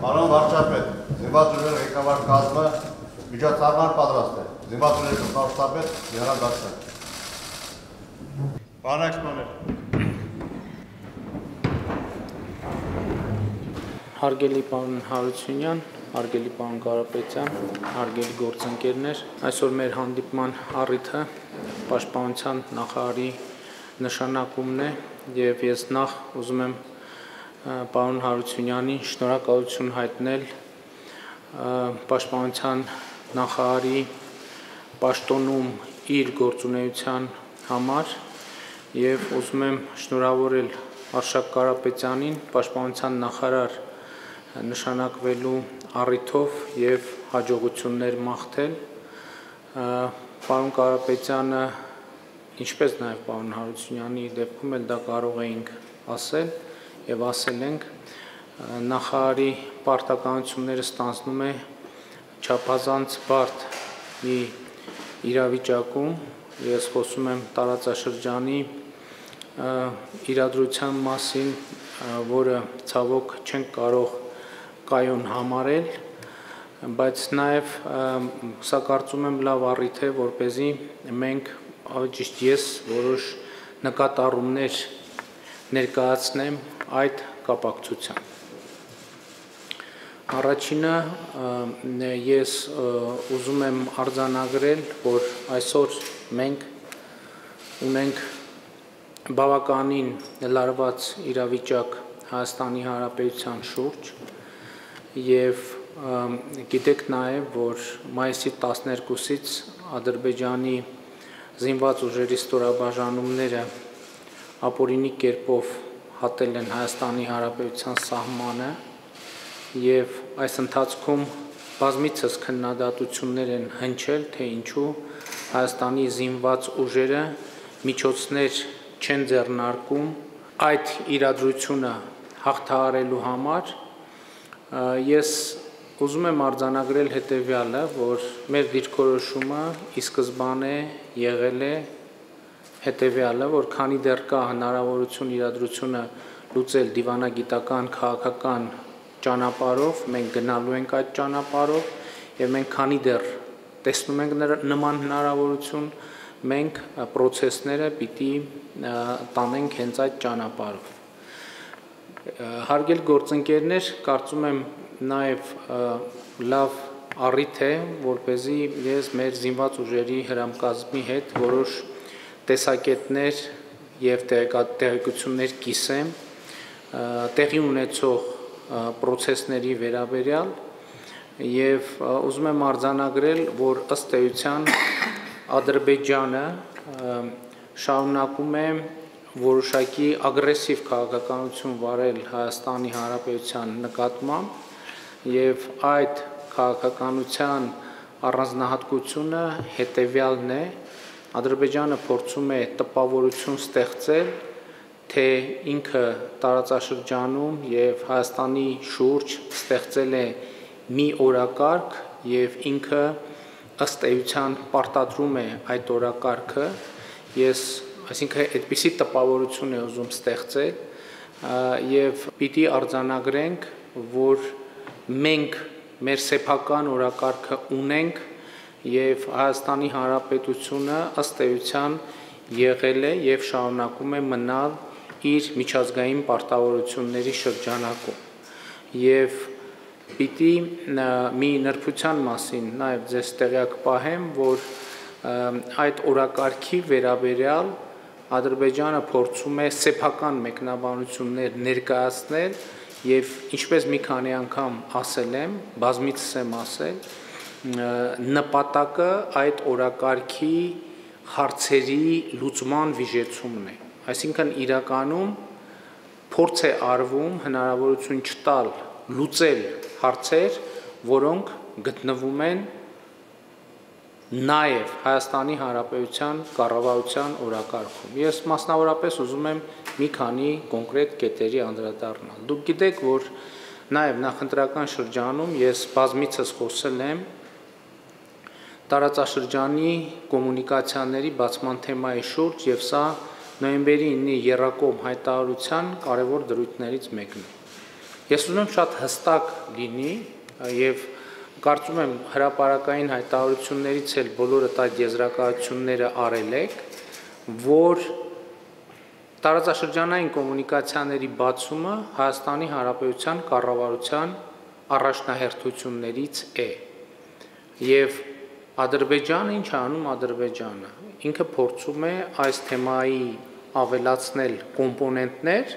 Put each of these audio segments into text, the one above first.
Պարոն վարչապետ, զինված ուժեր ղեկավար կազմը միջոցառման պատրաստ է։ Զինված ուժեր գլխավորշտաբեդ Գեներալ Դաշտյան։ Պարոն ակցիոներ, Հարգելի պարոն Հարությունյան, հարգելի պարոն Կարապետյան, հարգելի գործընկերներ, այսօր մեր հանդիպման առիթը պաշտպանության նախարարի նշանակումն է եւ ես նախ ուզում եմ պարոն Հարությունյանին շնորհակալություն հայտնել պաշտպանության նախարարի պաշտոնում իր գործունեության համար եւ ուզում եմ շնորհավորել Արշակ Կարապետյանին պաշտպանության նախարար նշանակվելու առիթով եւ հաջողություններ մաղթել պարոն Կարապետյանը ինչպես նաեւ պարոն Հարությունյանի դեպքում էլ դա կարող էինք ասել եւ ասել ենք նախարարի պարտականությունները ստանձնում է չափազանց բարդ մի իրավիճակում ես խոսում եմ տարածաշրջանի իրադրության մասին, որը ցավոք չենք կարող կայուն համարել, բայց նաև սա կարծում եմ լավ առիթ է, որ เป զի մենք ճիշտ ես որոշ նկատառումներ ներկայացնեմ այդ կապակցությամբ։ Առաջինը ես ուզում եմ արձանագրել, որ այսօր մենք ունենք բավականին լարված իրավիճակ Հայաստանի Հանրապետության շուրջ, եւ գիտեք նաեւ որ մայիսի 12-ից Ադրբեջանի զինված ուժերի ստորաբաժանումները ապօրինի կերպով հատել են Հայաստանի Հանրապետության սահմանը եւ այս ընթացքում բազմիցս քննադատություններ են հնչել, թե ինչու Հայաստանի զինված ուժերը միջոցներ չեն ձեռնարկում այդ իրադրությունը հաղթահարելու համար Ես ուզում եմ արձանագրել հետևյալը, որ մեր դիրքորոշումը ի սկզբանե եղել է հետևյալը, որ քանի դեռ կա հնարավորություն իրադրությունը լուծել դիվանագիտական քաղաքական ճանապարհով, մենք գնալու ենք այդ ճանապարհով եւ մենք քանի դեռ տեսնում ենք նման հնարավորություն, մենք process-ները պիտի տանենք հենց այդ ճանապարհով Հարգել գործընկերներ, կարծում եմ նաև լավ առիթ է, որ เป զի ես մեր զինված ուժերի հրամկազմի հետ որոշ տեսակետներ եւ տեղեկություններ կիսեմ տեղի ունեցող process-ների վերաբերյալ եւ ուզում եմ արձանագրել, որ ըստ էության Ադրբեջանը շարունակում է որոշակի ագրեսիվ քաղաքականություն վարել Հայաստանի Հանրապետության նկատմամբ եւ այդ քաղաքականության առանձնահատկությունը հետեւյալն է Ադրբեջանը փորձում է տպավորություն ստեղծել թե ինքը տարածաշրջանում եւ Հայաստանի շուրջ ստեղծել է մի օրակարգ եւ ինքը ըստ էության պարտադրում է այդ օրակարգը ես Այսինքն այդպիսի տպավորություն է ուզում ստեղծել եւ պիտի արձանագրենք, որ մենք մեր սեփական օրակարգը ունենք եւ Հայաստանի Հանրապետությունը ըստ էության եղել է եւ շարունակում է մնալ իր միջազգային պարտավորությունների շրջանակում եւ պիտի մի նրբության մասին նաեւ ձեզ տեղյակ պահեմ, որ այդ օրակարգի վերաբերյալ Ադրբեջանը փորձում է սեփական մեկնաբանություններ ներկայացնել եւ ինչպես մի քանի անգամ ասել եմ, բազմիցս եմ ասել, նպատակը այդ օրակարգի հարցերի լուծման վիճեցումն է։ Այսինքն իրականում փորձ է արվում հնարավորություն չտալ լուծել հարցեր, որոնք գտնվում են նաև Հայաստանի Հանրապետության կառավարության օրակարգում։ Ես մասնավորապես ուզում եմ մի քանի կոնկրետ կետերի անդրադառնալ։ Դուք գիտեք, որ նաև նախընտրական շրջանում ես բազմիցս խոսել եմ տարածաշրջանի կոմունիկացիաների բացման թեմայի շուրջ եւ սա նոյեմբերի 9-ի Երակոմ հայտարարության կարևոր դրույթներից մեկն է։ Ես ուզում եմ շատ հստակ լինի եւ կարծում եմ հրաապարակային հայտարարություններից էլ բոլորը այդ եզրակացությունները արել եք, որ տարածաշրջանային կոմունիկացիաների բացումը Հայաստանի Հանրապետության կառավարության առաջնահերթություններից է։ Եվ Ադրբեջանը ինչ անում Ադրբեջանը։ Ինքը փորձում է այս թեմայի ավելացնել կոմպոնենտներ,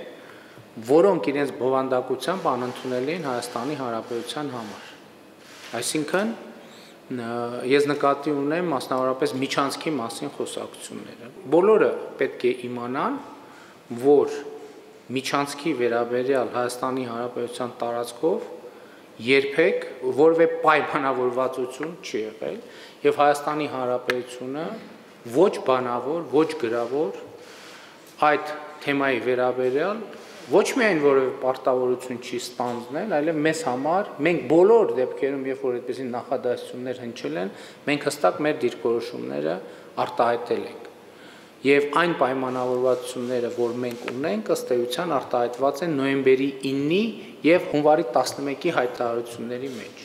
որոնք իրենց բովանդակությամբ անընդունելի են Հայաստանի Հանրապետության համար։ Այսինքն ես նկատի ունեմ մասնավորապես միջանցքի մասին խոսակցությունները։ Բոլորը պետք է իմանան, որ միջանցքի վերաբերյալ Հայաստանի Հանրապետության տարածքով երբեք որևէ պայմանավորվածություն չի եղել եւ Հայաստանի Հանրապետությունը ոչ բանավոր, ոչ գրավոր այդ թեմայի վերաբերյալ ոչ միայն որևէ պարտավորություն չի ստանձնել, այլև մեզ համար մենք բոլոր դեպքերում, երբ որ այդպեսի նախադասություններ հնչել են, մենք հստակ մեր դիրքորոշումները արտահայտել ենք։ Եվ այն պայմանավորվածությունները, որ մենք ունենք, ըստ էության արտահայտված են նոյեմբերի 9-ի եւ հունվարի 11-ի հայտարարությունների մեջ։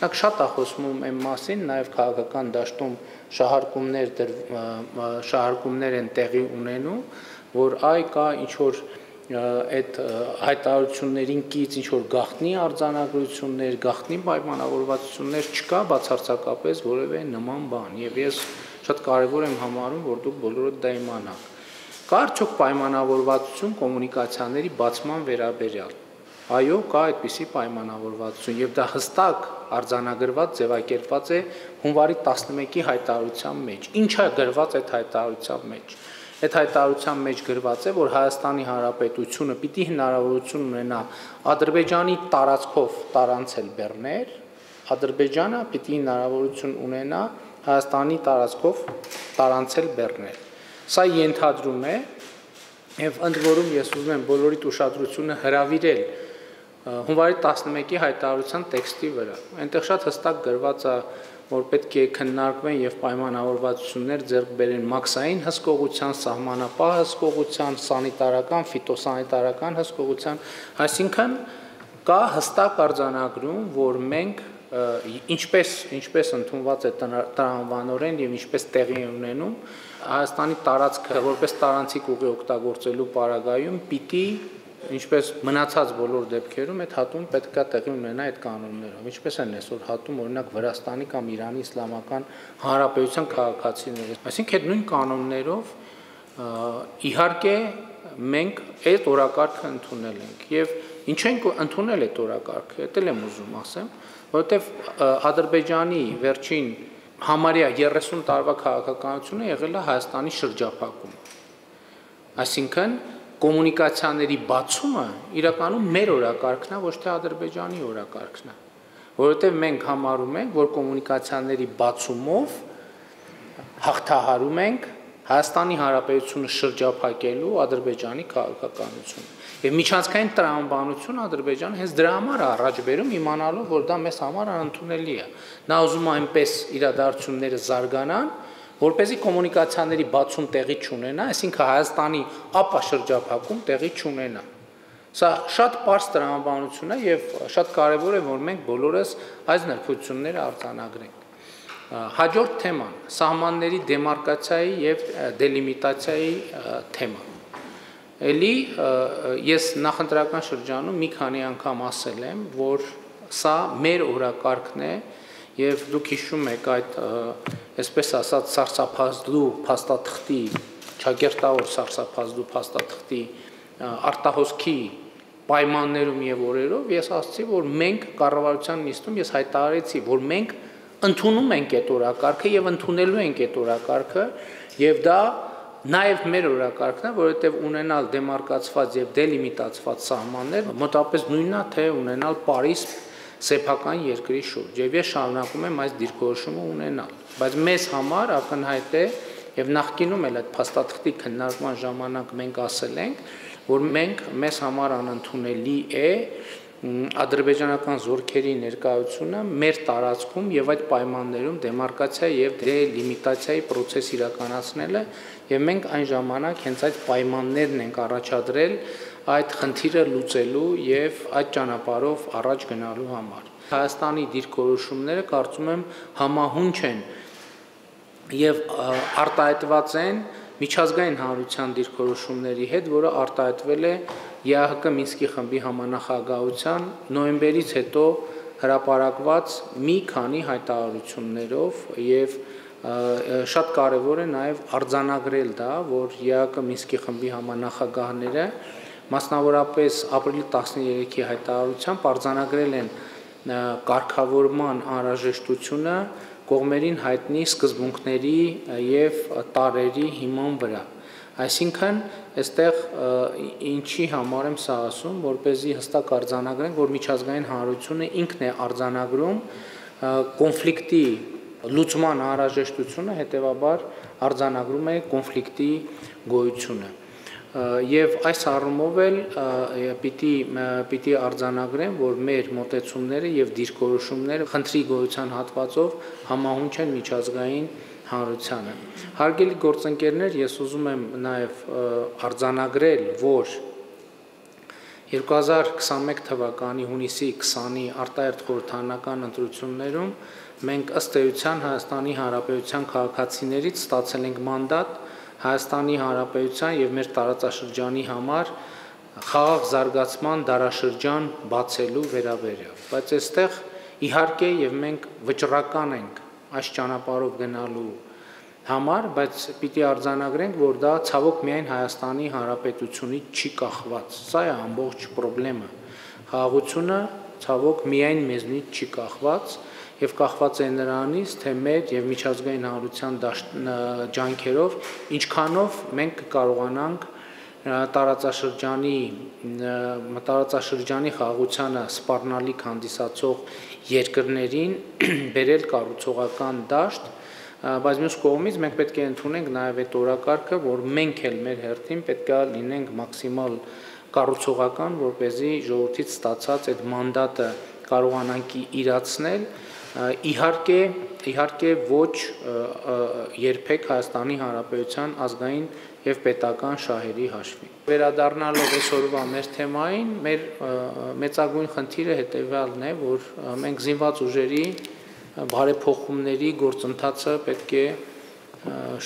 Նախ շատ է խոսում եմ մասին, նաեւ քաղաքական դաշտում շահարկումներ շահարկումներ են տեղի ունենում, որ այ կա ինչ որ այդ հայտարարություններին կից ինչ որ գախնի արձանագրություններ, գախնի պայմանավորվածություններ չկա բացարձակապես որևէ նման բան եւ ես շատ կարեւոր եմ համարում որ դուք բոլորը դա իմանաք կա արդյոք պայմանավորվածություն կոմունիկացիաների բացման վերաբերյալ այո կա այդպիսի պայմանավորվածություն եւ դա հստակ արձանագրված ձևակերպված է հունվարի 11-ի հայտարարության մեջ ինչա գրված այդ հայտարարության մեջ Այդ հայտարարության մեջ գրված է, որ Հայաստանի Հանրապետությունը պիտի հնարավորություն ունենա Ադրբեջանի տարածքով տարանցել բեռներ, Ադրբեջանը պիտի հնարավորություն ունենա Հայաստանի տարածքով տարանցել բեռներ։ Սա ենթադրում է եւ ընդ որում ես ուզում եմ բոլորիդ ուշադրությունը հրավիրել հունվարի 11-ի հայտարարության տեքստի վրա։ Այնտեղ շատ հստակ գրված է որ պետք է քննարկվեն եւ պայմանավորվածություններ ձեռք բերեն մաքսային հսկողության, սահմանապահ հսկողության, սանիտարական, ֆիտոսանիտարական հսկողության, այսինքն կա հստակ արձանագրում, որ մենք ինչպես ինչպես ընդունված է տրամաբանորեն եւ ինչպես տեղի ունենում Հայաստանի տարածքը որպես տարանցիկ ուղի օգտագործելու պարագայում պիտի ինչպես մնացած բոլոր դեպքերում այդ հատում պետքա տեղի ունենա այդ կանոններով։ Ինչպես են այսօր հատում օրինակ Վրաստանի կամ Իրանի իսլամական հանրապետության քաղաքացիները։ Այսինքն այդ նույն կանոններով իհարկե մենք այդ օրակարգը ընդունել ենք եւ ինչ ենք ընդունել այդ օրակարգը, դա էլ եմ ուզում ասեմ, որովհետեւ Ադրբեջանի վերջին համարյա 30 տարվա քաղաքականությունը եղել է Հայաստանի շրջափակում։ Այսինքն կոմունիկացիաների բացումը իրականում մեր օրակարգն է, ոչ թե Ադրբեջանի օրակարգն է, որովհետև մենք համարում ենք, որ կոմունիկացիաների բացումով հաղթահարում ենք Հայաստանի Հանրապետությունը շրջափակելու Ադրբեջանի քաղաքականությունը։ Եվ միջանցքային տրամաբանություն Ադրբեջանը հենց դրա համար է առաջ բերում, իմանալով, որ դա մեզ համար անընդունելի է։ Նա ուզում է այնպես իրադարձությունները զարգանան, որ เป զի կոմունիկացիաների բացում տեղի չունենա, այսինքն Հայաստանի ապա շրջափակում տեղի չունենա։ Սա շատ པարս տրամաբանություն է եւ շատ կարեւոր է, որ մենք բոլորս այս նրբությունները արձանագրենք։ Հաջորդ թեման՝ սահմանների դեմարկացիայի եւ դելիմիտացիայի թեման։ Էլի ես նախընտրական շրջանում մի քանի անգամ ասել եմ, որ սա մեր օրակարգն է եւ դուք հիշում եք այդ այսպես ասած սարսափազդու փաստաթղթի ճակերտավոր սարսափազդու փաստաթղթի արտահոսքի պայմաններում եւ օրերով ես ասացի որ մենք կառավարության նիստում ես հայտարարեցի որ մենք ընդունում ենք այդ օրակարգը եւ ընդունելու ենք այդ օրակարգը եւ դա Նաև մեր օրակարգն է, որովհետև ունենալ դեմարկացված եւ դելիմիտացված սահմաններ մոտապես նույնն է, թե ունենալ Փարիզ սեփական երկրի շուրջ եւ ես շարունակում եմ այս դիրքորոշումը ունենալ բայց մեզ համար ակնհայտ է եւ նախկինում էլ այդ փաստաթղթի քննարկման ժամանակ մենք ասել ենք որ մենք մեզ համար անընդունելի է ադրբեջանական զորքերի ներկայությունը մեր տարածքում եւ այդ պայմաններում դեմարկացիա եւ դելիմիտացիայի process իրականացնելը եւ մենք այն ժամանակ հենց այդ պայմաններն ենք առաջադրել այդ խնդիրը լուծելու եւ այդ ճանապարհով առաջ գնալու համար։ Հայաստանի դիրքորոշումները կարծում եմ համահունչ են եւ արտահայտված են միջազգային հանրության դիրքորոշումների հետ, որը արտահայտվել է ԵԱՀԿ Մինսկի խմբի համանախագահության նոյեմբերից հետո հրապարակված մի քանի հայտարարություններով եւ շատ կարեւոր է նաեւ արձանագրել դա, որ ԵԱՀԿ Մինսկի խմբի համանախագահները մասնավորապես ապրիլի 13-ի հայտարարությամբ արձանագրել են կարգավորման անհրաժեշտությունը կողմերին հայտնի սկզբունքների եւ տարերի հիման վրա։ Այսինքն, այստեղ ինչի համար եմ սա ասում, որ เป զի հստակ արձանագրենք, որ միջազգային հանրությունը ինքն է արձանագրում կոնֆլիկտի լուծման անհրաժեշտությունը, հետեւաբար արձանագրում է կոնֆլիկտի գոյությունը եւ այս առումով էլ պիտի պիտի արձանագրեմ, որ մեր մտեցումները եւ դիրքորոշումները խնդրի գոյության հատվածով համահունչ են միջազգային հանրությանը։ Հարգելի գործընկերներ, ես ուզում եմ նաեւ արձանագրել, որ 2021 թվականի հունիսի 20-ի արտահերթ խորհրդանական ընտրություններում մենք ըստ էության Հայաստանի Հանրապետության քաղաքացիներից ստացել ենք մանդատ Հայաստանի Հանրապետության եւ մեր տարածաշրջանի համար խաղաղ զարգացման դարաշրջան բացելու վերաբերյալ։ Բայց այստեղ իհարկե եւ մենք վճռական ենք այս ճանապարհով գնալու համար, բայց պիտի արձանագրենք, որ դա ցավոք միայն Հայաստանի Հանրապետությունից չի կախված։ Սա է ամբողջ խնդրեմը։ Խաղաղությունը ցավոք միայն մեզնից չի կախված, եւ կախված է նրանից, թե մեր եւ միջազգային հանրության ջանքերով ինչքանով մենք կարողանանք տարածաշրջանի տարածաշրջանի խաղաղությանը սպառնալիք հանդիսացող երկրներին բերել կառուցողական դաշտ բայց մյուս կողմից մենք պետք է ընդունենք նաև այդ օրակարգը, որ մենք էլ մեր հերթին պետք է լինենք մաքսիմալ կառուցողական, որ เป զի ժողովրդից ստացած այդ մանդատը կարողանանք իրացնել իհարկե իհարկե ոչ երբեք Հայաստանի Հանրապետության ազգային եւ պետական շահերի հաշվին։ Վերադառնալով այսօրվա մեր թեմային, մեր մեծագույն խնդիրը հետեւյալն է, որ մենք զինված ուժերի բարեփոխումների գործընթացը պետք է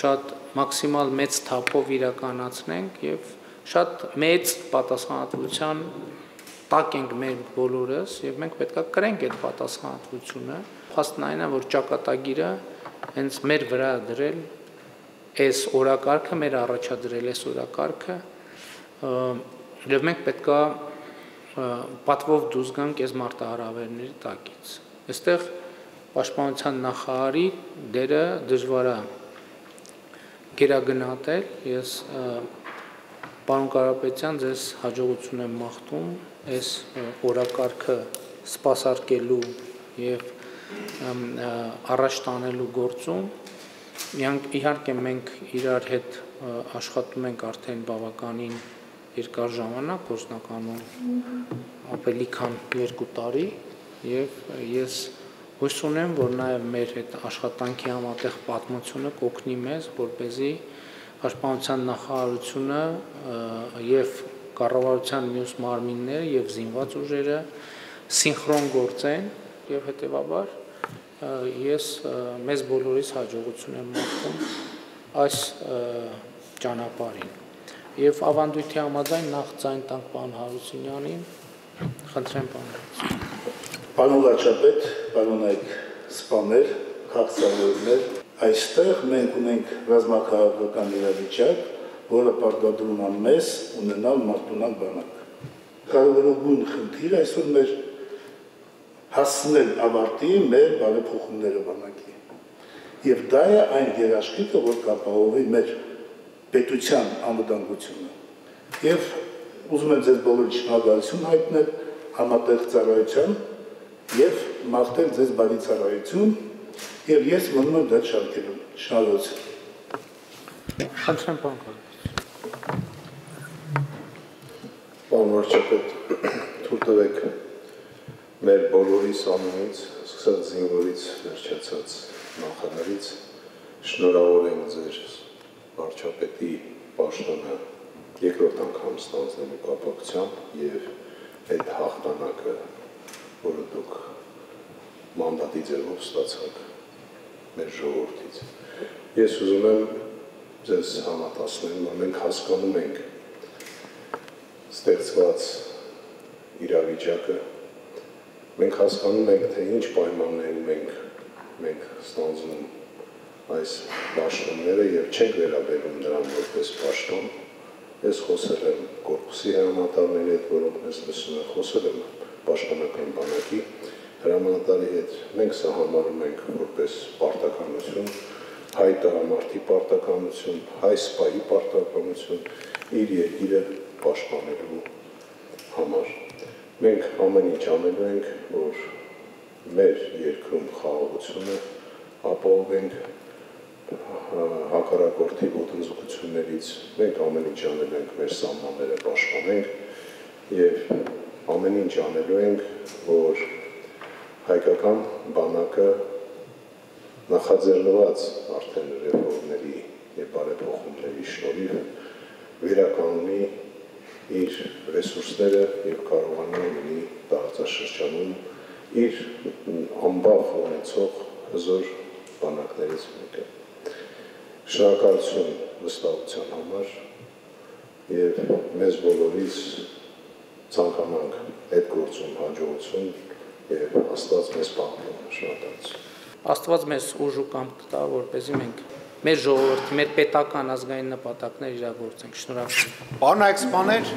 շատ մաքսիմալ մեծ թափով իրականացնենք եւ շատ մեծ պատասխանատվության տակ ենք մեր բոլորս եւ մենք պետքա կրենք այդ պատասխանատվությունը փաստն այն է որ ճակատագիրը հենց մեր վրա դրել այս օրակարգը մեր առաջադրել այս օրակարգը եւ մենք պետքա պատվով դուրս գանք այս մարտահրավերների տակից այստեղ պաշտպանության նախարարի դերը դժվար է գերագնահատել ես Պարոն Կարապետյան, ձեզ հաջողություն եմ մաղթում այս օրակարգը սպասարկելու եւ առաջ տանելու գործում։ Միանք իհարկե մենք իրար հետ աշխատում ենք արդեն բավականին երկար ժամանակ, գործնականում ապելի քան 2 տարի եւ ես հույս ունեմ, որ նաեւ մեր այդ աշխատանքի համատեղ պատմությունը կօգնի մեզ, որ เป զի պաշտպանության նախարարությունը եւ կառավարության մյուս մարմինները եւ զինված ուժերը սինխրոն գործեն եւ հետեւաբար ես մեզ բոլորիս հաջողություն եմ մաղթում այս ճանապարհին եւ ավանդույթի համաձայն նախ ցայն տանք պարոն Հարությունյանին խնդրեմ պարոն Պարոն Լաչապետ, պարոն այդ սպաներ, քաղաքացիներ, այստեղ մենք ունենք ռազմաքաղաքական իրավիճակ, որը պարտադրում է մեզ ունենալ մարտունակ բանակ։ Կարևորագույն խնդիր այսօր մեր հասնել ավարտի մեր բարեփոխումները բանակի։ Եվ դա է այն երաշխիքը, որ կապահովի մեր պետության անվտանգությունը։ Եվ ուզում եմ ձեզ բոլորի շնորհակալություն հայտնել համատեղ ծառայության եւ մաղթել ձեզ բարի ծառայություն եւ ես մնում եմ դա շարքելու։ Շնորհակալություն։ Խնդրեմ բանկը։ Պարոն վարչապետ, թույլ տվեք մեր բոլորիս անունից, սկսած զինվորից, վերջացած նախարարից շնորհավորենք ձեր վարչապետի պաշտոնը երկրորդ անգամ ստանձնելու կապակցությամբ եւ այդ հաղթանակը, որը դուք մանդատի ձևով ստացաք մեր ժողովրդից։ Ես ուզում եմ ձեզ համատասնել, որ մենք հասկանում ենք ստեղծված իրավիճակը մենք հասկանում ենք թե ինչ պայմաններում ենք մենք ստանձնում այս պաշտոնները եւ չենք վերաբերում նրան որպես պաշտոն ես խոսել եմ կորպուսի հրամանատարների հետ որոնք մեզ լսում են խոսել եմ պաշտոնական բանակի հրամանատարի հետ մենք սա համարում ենք որպես պարտականություն հայ տղամարդի պարտականություն հայ սպայի պարտականություն իր երկիրը պաշտպանելու համար մենք ամեն ինչ անելու ենք որ մեր երկրում խաղաղությունը ապահովենք հակառակորդի ոտնձգություններից մենք ամեն ինչ անելու ենք մեր սահմանները պաշտպանենք եւ ամեն ինչ անելու ենք որ հայկական բանակը նախաձեռնված արդեն ռեֆորմների եւ բարեփոխումների շնորհիվ վերականգնի իր ռեսուրսները եւ կարողանա ունի տարածաշրջանում իր ամբախ ունեցող հզոր բանակներից մեկը։ Շնորհակալություն վստահության համար եւ մեզ բոլորիս ցանկանանք այդ գործում հաջողություն եւ Աստված մեզ պահպան։ Շնորհակալություն։ Աստված մեզ ուժ ու կամք տա, որպեսզի մենք մեր ժողովրդի, մեր պետական ազգային նպատակներ իրագործենք։ Շնորհակալ։ Պարոն Այքսպաներ,